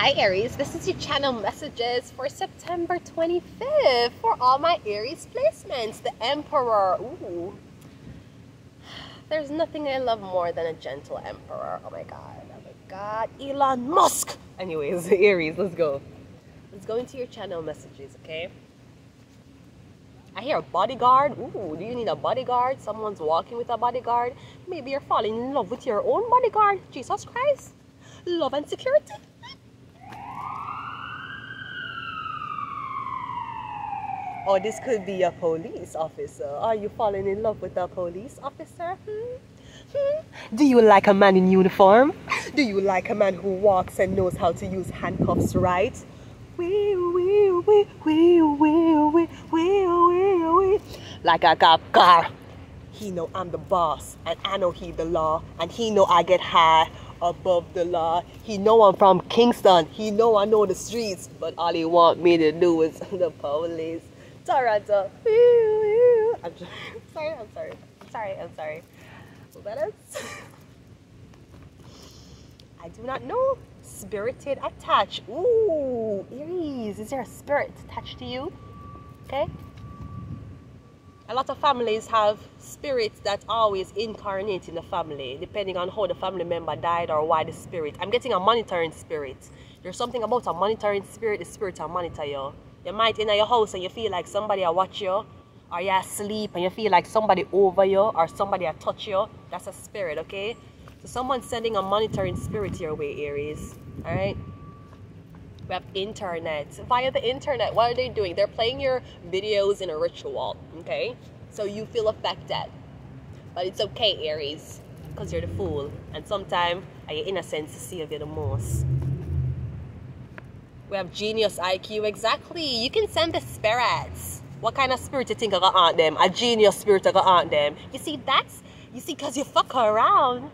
Hi Aries, this is your channel messages for September 25th for all my Aries placements. The Emperor, ooh. There's nothing I love more than a gentle Emperor. Oh my God, oh my God. Elon Musk. Anyways, Aries, let's go. Let's go into your channel messages, okay? I hear a bodyguard. Ooh, do you need a bodyguard? Someone's walking with a bodyguard. Maybe you're falling in love with your own bodyguard. Jesus Christ. Love and security. Or this could be a police officer. Are you falling in love with a police officer? Hmm? Hmm? Do you like a man in uniform? Do you like a man who walks and knows how to use handcuffs right? Like a cop car. He know I'm the boss and I know he the law and he know I get high above the law. He know I'm from Kingston. He know I know the streets, but all he want me to do is the police. Toronto. I'm sorry, I'm sorry. I'm sorry, I'm sorry. Let us. I do not know. Spirited attached. Ooh, Aries. Is there a spirit attached to you? Okay. A lot of families have spirits that always incarnate in the family, depending on how the family member died or why the spirit. I'm getting a monitoring spirit. There's something about a monitoring spirit, the spirit will monitor you. You might in your house and you feel like somebody will watch you, or you're asleep and you feel like somebody over you or somebody will touch you. That's a spirit, okay? So someone's sending a monitoring spirit your way, Aries. Alright? We have internet. Via the internet, what are they doing? They're playing your videos in a ritual, okay? So you feel affected. But it's okay, Aries, because you're the fool. And sometimes your innocence sees you the most. We have genius IQ. Exactly. You can send the spirits. What kind of spirit you think I got on them? A genius spirit I got on them. You see, that's, you see, because you fuck around,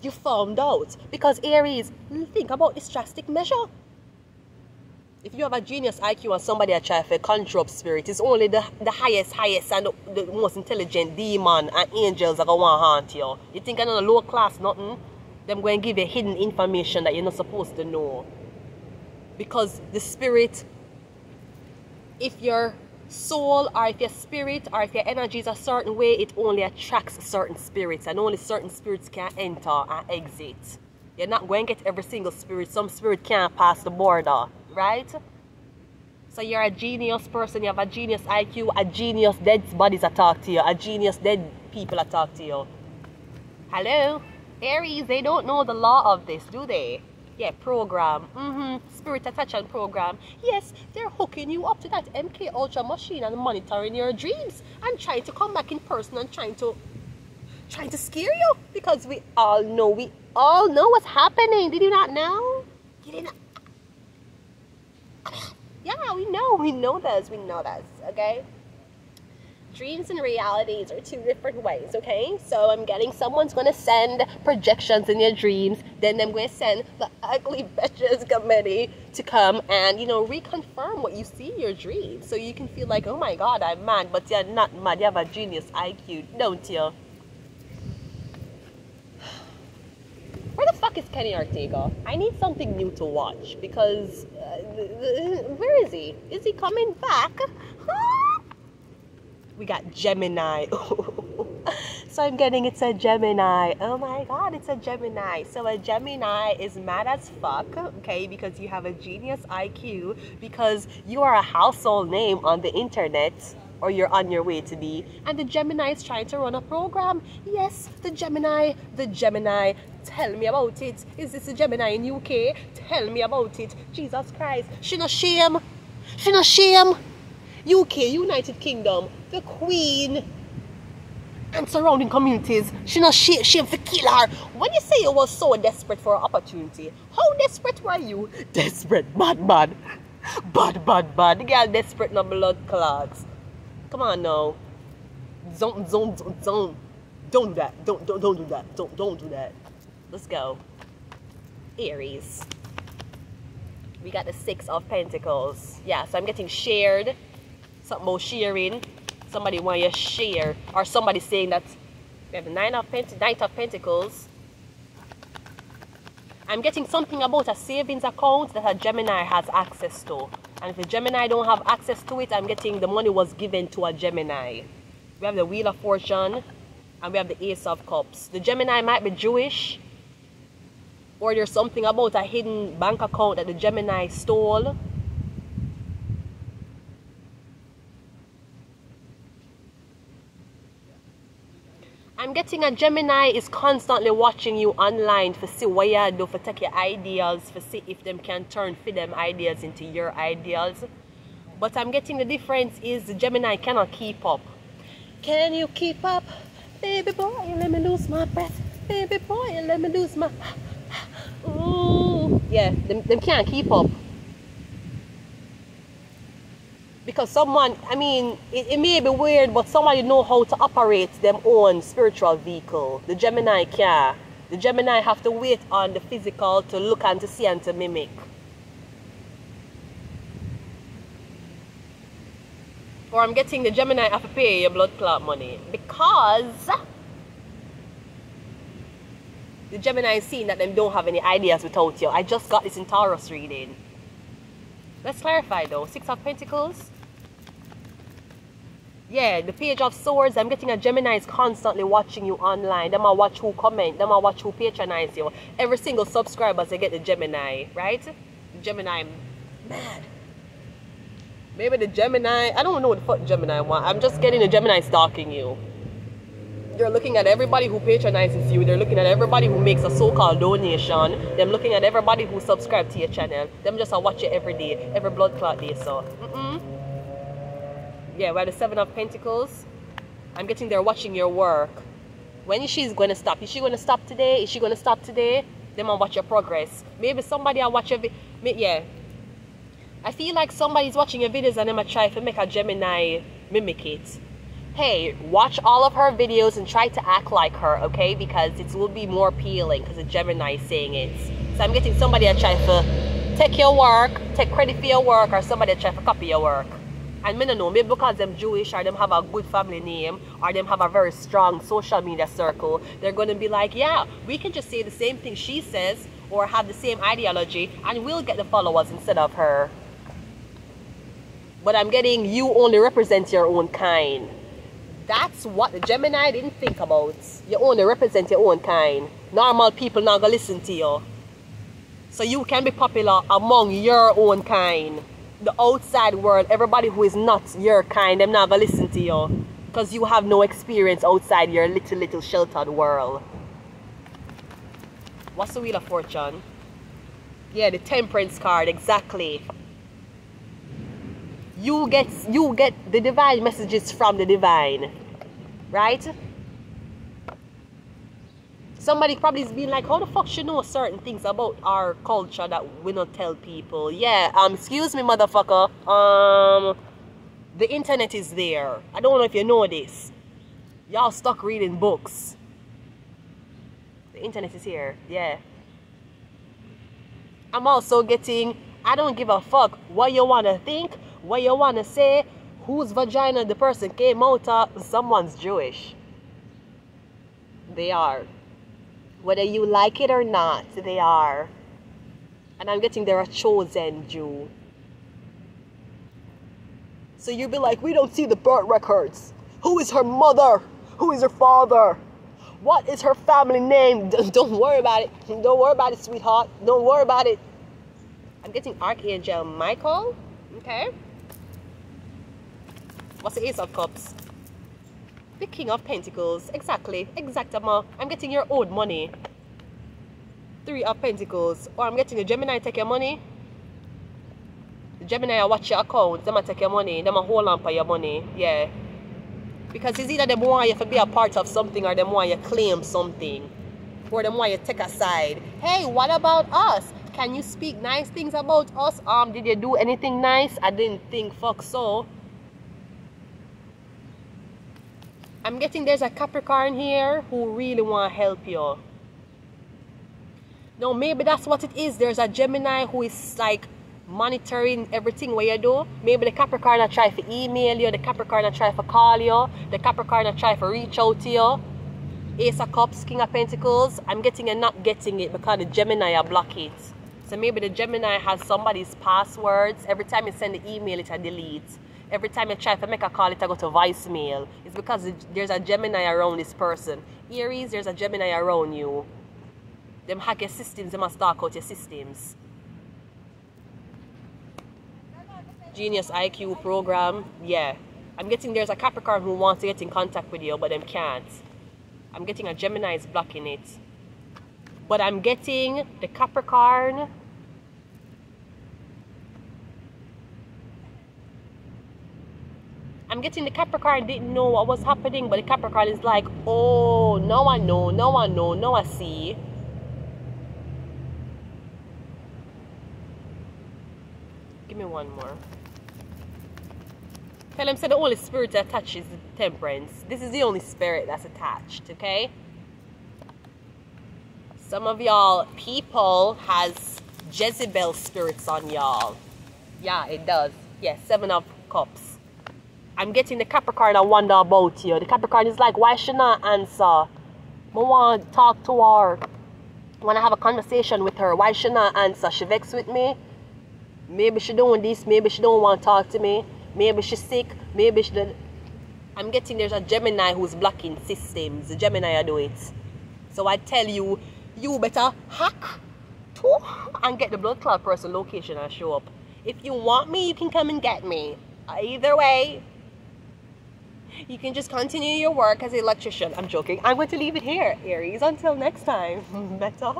you found out. Because Aries, think about this drastic measure. If you have a genius IQ and somebody a try to control spirit, it's only the, the highest, highest and the, the most intelligent demon and angels that go want haunt you. You think I'm a low class nothing? Them going to give you hidden information that you're not supposed to know because the spirit if your soul or if your spirit or if your energy is a certain way it only attracts certain spirits and only certain spirits can enter and exit. You're not going to get every single spirit. Some spirit can't pass the border right? So you're a genius person you have a genius iq a genius dead bodies that talk to you a genius dead people that talk to you. Hello? Aries they don't know the law of this do they yeah, program. Mm-hmm. Spirit attachment program. Yes, they're hooking you up to that MK Ultra machine and monitoring your dreams and trying to come back in person and trying to trying to scare you because we all know we all know what's happening. Did you not know? You didn't. Yeah, we know. We know this. We know this. Okay dreams and realities are two different ways, okay? So I'm getting someone's gonna send projections in your dreams, then I'm gonna send the ugly bitches committee to come and, you know, reconfirm what you see in your dreams. So you can feel like, oh my god, I'm mad, but you're not mad, you have a genius IQ, don't you? Where the fuck is Kenny Ortega? I need something new to watch because uh, where is he? Is he coming back? Huh? We got Gemini. so I'm getting it's a Gemini. Oh my god, it's a Gemini. So a Gemini is mad as fuck, okay, because you have a genius IQ, because you are a household name on the internet or you're on your way to be. And the Gemini is trying to run a program. Yes, the Gemini, the Gemini. Tell me about it. Is this a Gemini in UK? Tell me about it. Jesus Christ. She no shame. She no shame. UK, United Kingdom, the Queen, and surrounding communities. She not shame, shame for kill her. When you say you was so desperate for opportunity, how desperate were you? Desperate, bad, bad. Bad, bad, bad. The girl desperate, no blood clots. Come on now. Don't, don't, don't, don't. Don't do that. Don't, don't, don't do that. Don't, don't do that. Let's go. Aries. We got the Six of Pentacles. Yeah, so I'm getting shared something more sharing. Somebody want you to share. Or somebody saying that we have the Nine of, Knight of Pentacles. I'm getting something about a savings account that a Gemini has access to. And if a Gemini don't have access to it, I'm getting the money was given to a Gemini. We have the Wheel of Fortune and we have the Ace of Cups. The Gemini might be Jewish or there's something about a hidden bank account that the Gemini stole I'm getting a Gemini is constantly watching you online for see what you do, for take your ideas, for see if them can turn for them ideas into your ideas. But I'm getting the difference is the Gemini cannot keep up. Can you keep up? Baby boy, let me lose my breath. Baby boy, let me lose my... Ooh. Yeah, them, them can't keep up because someone i mean it, it, may be weird but somebody know how to operate them own spiritual vehicle. The gemini can the gemini have to wait on the physical to look and to see and to mimic. Or i'm getting the gemini have to pay your blood clot money. Because the gemini is seeing that them don't have any ideas without you. I just got this in taurus reading Let's clarify though. Six of Pentacles. Yeah, the page of swords. I'm getting a Gemini is constantly watching you online. Them I watch who comment. Them I watch who patronize you. Every single subscriber they get the Gemini, right? The Gemini mad. Maybe the Gemini. I don't know what the fuck Gemini want. I'm just getting the Gemini stalking you. They're looking at everybody who patronizes you. They're looking at everybody who makes a so-called donation. Them looking at everybody who subscribe to your channel. Them just I watch you every day, every blood clot day. So. Mm -mm yeah, we're the Seven of Pentacles. I'm getting there watching your work. When is she going to stop? Is she going to stop today? Is she going to stop today? Then I'll watch your progress. Maybe somebody I watch your. Yeah. I feel like somebody's watching your videos and them a try to make a Gemini mimic it. Hey, watch all of her videos and try to act like her, okay? Because it will be more appealing because a Gemini is saying it. So I'm getting somebody that try to take your work, take credit for your work, or somebody that try to copy your work. And me no know, maybe because them Jewish or them have a good family name or them have a very strong social media circle, they're going to be like, yeah, we can just say the same thing she says or have the same ideology and we'll get the followers instead of her. But I'm getting you only represent your own kind. That's what the Gemini didn't think about. You only represent your own kind. Normal people not gonna listen to you. So you can be popular among your own kind the outside world, everybody who is not your kind, them not gonna listen to you. Because you have no experience outside your little, little sheltered world. What's the Wheel of Fortune? Yeah, the Temperance card, exactly. You get you get the divine messages from the divine. Right? somebody probably is being like, how the fuck should know certain things about our culture that we don't tell people? Yeah, um, excuse me, motherfucker. Um, the internet is there. I don't know if you know this. Y'all stuck reading books. The internet is here. Yeah. I'm also getting, I don't give a fuck what you want to think, what you want to say, whose vagina the person came out of. Someone's Jewish. They are. Whether you like it or not, they are. And I'm getting they're a chosen Jew. So you'd be like, we don't see the birth records. Who is her mother? Who is her father? What is her family name? Don't worry about it. Don't worry about it, sweetheart. Don't worry about it. I'm getting Archangel Michael. Okay. What's the Ace of Cups? The King of Pentacles. Exactly. Exactama. I'm getting your old money. Three of Pentacles. Or I'm getting a Gemini take your money. The Gemini watch your account. Them take your money. Them hold on for your money. Yeah. Because it's either them want you to be a part of something or them want you claim something. Or them want you take a side. Hey, what about us? Can you speak nice things about us? Um, did you do anything nice? I didn't think fuck so. I'm getting there's a Capricorn here who really want to help you. No, maybe that's what it is. There's a Gemini who is like monitoring everything what you do. Maybe the Capricorn will try to email you, the Capricorn will try to call you, the Capricorn will try to reach out to you. Ace of Cups, King of Pentacles. I'm getting and not getting it because the Gemini are block it. So maybe the Gemini has somebody's passwords. Every time you send the email, it a delete. Every time you try to make a call, it I go to voicemail. It's because there's a Gemini around this person. Aries, there's a Gemini around you. Them hack your systems, they must talk out your systems. Genius IQ program, yeah. I'm getting there's a Capricorn who wants to get in contact with you, but them can't. I'm getting a Gemini is blocking it. But I'm getting the Capricorn. I'm getting the Capricorn didn't know what was happening, but the Capricorn is like, oh, now I know, now I know, now I see. Give me one more. Tell him, say the only spirit the temperance. This is the only spirit that's attached, okay? Some of y'all people has Jezebel spirits on y'all. Yeah, it does. Yes, seven of cups. I'm getting the Capricorn I wonder about you. The Capricorn is like, why should not answer? I want to talk to her. I want to have a conversation with her. Why should not answer? She vexed with me. Maybe she doing this. Maybe she don't want to talk to me. Maybe she's sick. Maybe she. I'm getting there's a Gemini who's blocking systems. The Gemini are do it. So I tell you, you better hack to and get the blood clot person location and show up. If you want me, you can come and get me. Either way, you can just continue your work as an electrician. I'm joking. I'm going to leave it here, Aries. Until next time. Better.